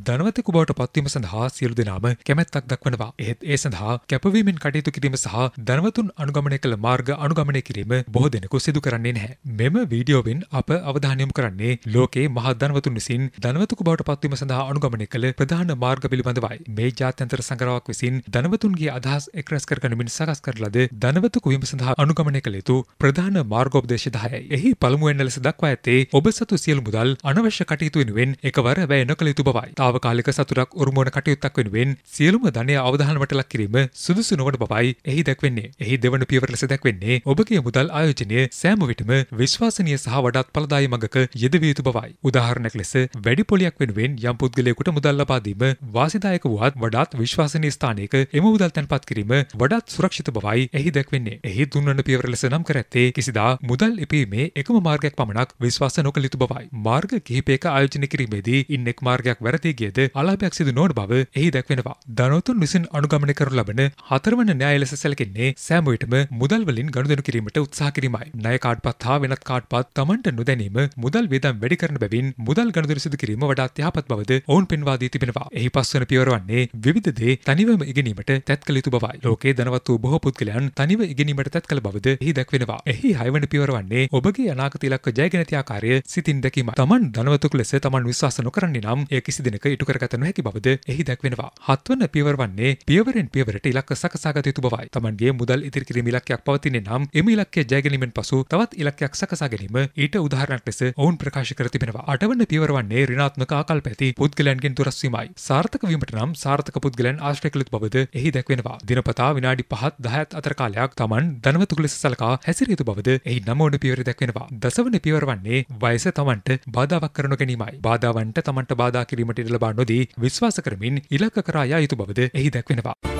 ධනවතෙකු බවට පත්වීම සඳහා සියලු දෙනාම කැමැත්තක් දක්වනවා. එහෙත් ඒ සඳහා කැපවීමෙන් කටයුතු කිරීම සහ ධනවතුන් අනුගමනය කළ මාර්ග අනුගමනය කිරීම බොහෝ දෙනෙකු සිදු කරන්නේ නැහැ. මෙම වීඩියෝවෙන් අප අවධානය යොමු කරන්නේ ලෝකේ මහා ධනවතුන් විසින් ධනවතෙකු බවට පත්වීම සඳහා අනුගමනය කළ ප්‍රධාන මාර්ග පිළිබඳවයි. මේ ජාත්‍යන්තර සංග්‍රහයක් විසින් ධනවතුන්ගේ අදහස් එක්රැස් කරගනිමින් සකස් කර ලද ධනවතෙකු වීම සඳහා අනුගමනය කළ යුතු ප්‍රධාන මාර්ගෝපදේශ 10යි. එහි පළමුවෙන් ලෙස දක්වා ඇත්තේ ඔබ සතු සියලු මුදල් අනවශ්‍ය කටයුතු වෙනුවෙන් එකවර වැය නොකළ යුතු බවයි. తాවකාලික සතුටක් උරුමවන කටයුත්තක් වෙනුවෙන් සියලුම ධනය අවධානමට ලක් කිරීම සුදුසු නොවන බවයි එහි දැක්වෙන්නේ. එහි දෙවන පියවර ලෙස දැක්වෙන්නේ ඔබගේ මුදල් ආයෝජනය සෑම විටම විශ්වාසනීය සහ වඩාත් ඵලදායී මඟක යෙදවිය යුතු බවයි. උදාහරණයක් ලෙස වැඩි පොලියක් වෙනුවෙන් යම් පුද්ගලයෙකුට මුදල් ලබා දීම වාසිදායක වුවත් වඩාත් විශ්වාසනීය ස්ථානයක එම මුදල් තැන්පත් කිරීම වඩාත් සුරක්ෂිත බවයි එහි දැක්වෙන්නේ. එහි තුන්වන පියවර ලෙස නම් කර ඇත්තේ කිසිදා මුදල් ඉපීමේ එකම මාර්ගයක් පමණක් විශ්වාස නොකළ යුතු බවයි. මාර්ග කිහිපයක ආයෝජනය කිරීමේදී ඉන් එක් මාර්ගයක් වැරදී ගියද අලාභයක් සිදු නොවන බව එහි දැක්වෙනවා. ධනවතුන් විසින් අනුගමනය කරනු ලබන හතරවන න්‍යාය ලෙස සැලකෙන්නේ සෑම විටම මුදල් වලින් ගනුදෙනු කිරීමට උත්සාහ කිරීමයි. ණය කාඩ්පත් හා වෙනත් කාඩ්පත් Tamanට නොදැනීම මුදල් වියදම් වැඩි කරන බැවින් මුදල් ගනුදෙනු සිදු කිරීම වඩාත් යහපත් බවද ඔවුන් පෙන්වා දී තිබෙනවා. එහි පස්වන පියවර වන්නේ විවිධ දේ තනිවම ඉගෙනීමට තැත් කළ යුතු බවයි. ලෝකයේ ධනවත් වූ බොහෝ පුද්ගලයන් තනිව ඉගෙනීමට තැත් කළ බවද එහි දැක්වෙනවා. එහි හයවන පියවර වන්නේ ඔබගේ අනාගත ඉලක්ක ජයගෙන ඇති ආකාරය සිතින් දැකීම. Taman ධනවතෙකු ලෙස Taman විශ්වාස නොකරන්නේ නම් එය කිසි දිනක ඉටු කරගත නොහැකි බවද එහි දැක්වෙනවා. හත්වන පියවර වන්නේ පියවරෙන් පියවරට ඉලක්ක සකසාගත යුතු බවයි. Tamanගේ මුදල් ඉතිරි කිරීම ඉලක්කයක් පවතින්නේ නම් එම ඉලක්කය ජය ගැනීමෙන් පසු තවත් ඉලක්කයක් සකසා ගැනීම ඊට උදාහරණයක් ලෙස ඔවුන් ප්‍රකාශ කර තිබෙනවා. අටවන පියවර වන්නේ ඍණාත්මක ආකල්ප ඇති පුද්ගලයන්ගෙන් දුරස් වීමයි. සාර්ථක වීමට නම් සාර්ථක පුද්ගලයන් ආශ්‍රය කළ යුතු බවද එහි දැක්වෙනවා. දිනපතා විනාඩි 5ත් 10ත් අතර කාලයක් Taman ධනවතෙකු ලෙස සලකා හැසිරිය යුතු බවද එහි නවවන පියවර දැක්වෙනවා. දසවන පියවර වන්නේ වයස Tamanට බාධාවක් කර නොගැනීමයි. බාධාවන්ට Tamanට බාධා කිරීමට ඉඩ ලබා නොදී විශ්වාස කරමින් ඉලක්ක කරා යා යුතු බවද එහි දැක්වෙනවා.